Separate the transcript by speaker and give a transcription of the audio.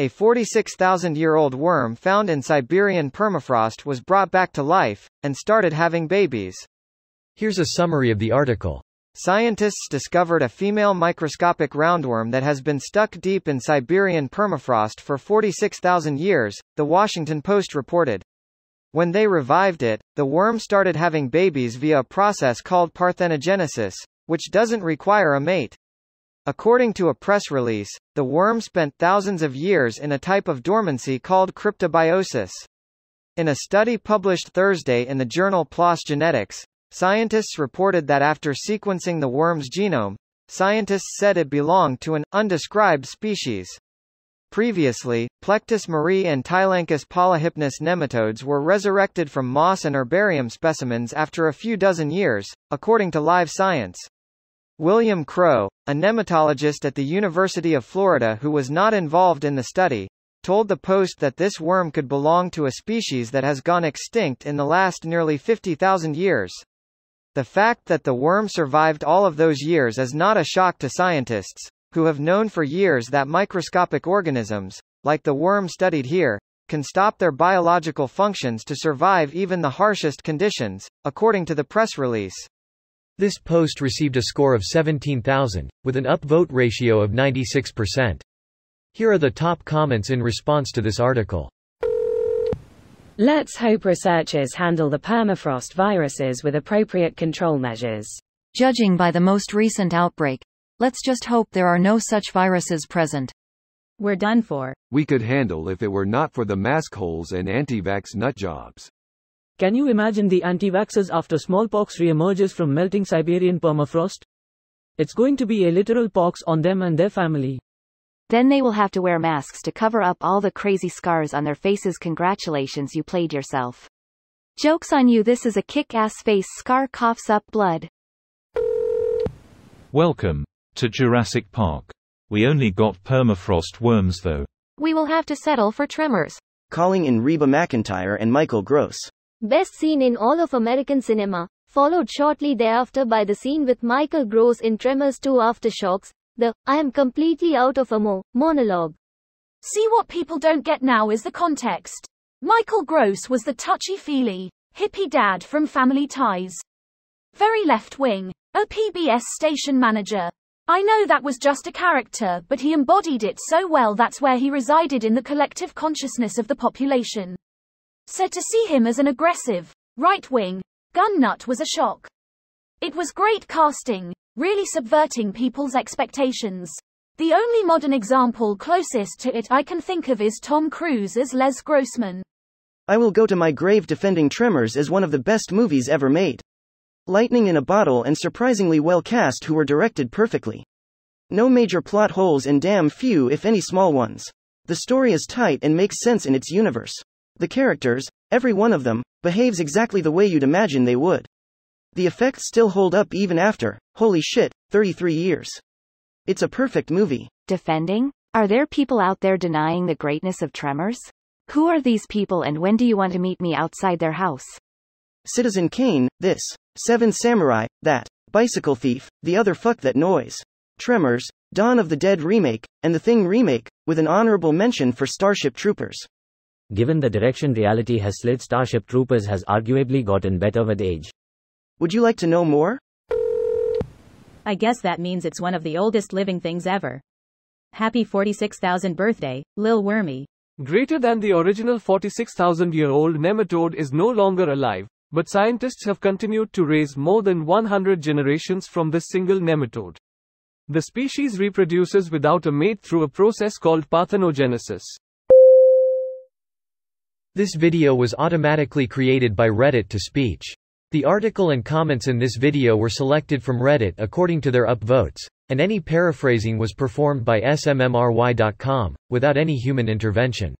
Speaker 1: a 46,000-year-old worm found in Siberian permafrost was brought back to life, and started having babies.
Speaker 2: Here's a summary of the article.
Speaker 1: Scientists discovered a female microscopic roundworm that has been stuck deep in Siberian permafrost for 46,000 years, The Washington Post reported. When they revived it, the worm started having babies via a process called parthenogenesis, which doesn't require a mate. According to a press release, the worm spent thousands of years in a type of dormancy called cryptobiosis. In a study published Thursday in the journal PLOS Genetics, scientists reported that after sequencing the worm's genome, scientists said it belonged to an undescribed species. Previously, Plectus murrayi and Tylenchus polyhypnus nematodes were resurrected from moss and herbarium specimens after a few dozen years, according to Live Science. William Crow, a nematologist at the University of Florida who was not involved in the study, told the Post that this worm could belong to a species that has gone extinct in the last nearly 50,000 years. The fact that the worm survived all of those years is not a shock to scientists, who have known for years that microscopic organisms, like the worm studied here, can stop their biological functions to survive even the harshest conditions, according to the press release.
Speaker 2: This post received a score of 17,000, with an upvote ratio of 96%. Here are the top comments in response to this article.
Speaker 3: Let's hope researchers handle the permafrost viruses with appropriate control measures.
Speaker 4: Judging by the most recent outbreak, let's just hope there are no such viruses present.
Speaker 3: We're done for.
Speaker 5: We could handle if it were not for the mask holes and anti-vax nutjobs.
Speaker 6: Can you imagine the anti-vaxxers after smallpox re-emerges from melting Siberian permafrost? It's going to be a literal pox on them and their family.
Speaker 4: Then they will have to wear masks to cover up all the crazy scars on their faces. Congratulations, you played yourself. Joke's on you, this is a kick ass face scar coughs up blood.
Speaker 7: Welcome to Jurassic Park. We only got permafrost worms though.
Speaker 4: We will have to settle for tremors.
Speaker 8: Calling in Reba McEntire and Michael Gross.
Speaker 9: Best scene in all of American cinema, followed shortly thereafter by the scene with Michael Gross in Tremors 2 Aftershocks, the I am completely out of ammo monologue.
Speaker 10: See what people don't get now is the context. Michael Gross was the touchy-feely, hippie dad from Family Ties. Very left-wing, a PBS station manager. I know that was just a character, but he embodied it so well that's where he resided in the collective consciousness of the population. So to see him as an aggressive, right-wing, gun nut was a shock. It was great casting, really subverting people's expectations. The only modern example closest to it I can think of is Tom Cruise as Les Grossman.
Speaker 8: I will go to my grave defending Tremors as one of the best movies ever made. Lightning in a bottle and surprisingly well cast who were directed perfectly. No major plot holes and damn few if any small ones. The story is tight and makes sense in its universe. The characters, every one of them, behaves exactly the way you'd imagine they would. The effects still hold up even after, holy shit, 33 years. It's a perfect movie.
Speaker 4: Defending? Are there people out there denying the greatness of Tremors? Who are these people and when do you want to meet me outside their house?
Speaker 8: Citizen Kane, this. Seven Samurai, that. Bicycle Thief, the other fuck that noise. Tremors, Dawn of the Dead remake, and The Thing remake, with an honorable mention for Starship Troopers.
Speaker 6: Given the direction reality has slid Starship Troopers has arguably gotten better with age.
Speaker 8: Would you like to know more?
Speaker 11: I guess that means it's one of the oldest living things ever. Happy 46,000 birthday, Lil Wormy.
Speaker 12: Greater than the original 46,000 year old nematode is no longer alive, but scientists have continued to raise more than 100 generations from this single nematode. The species reproduces without a mate through a process called parthenogenesis.
Speaker 2: This video was automatically created by Reddit to speech. The article and comments in this video were selected from Reddit according to their upvotes, and any paraphrasing was performed by smmry.com, without any human intervention.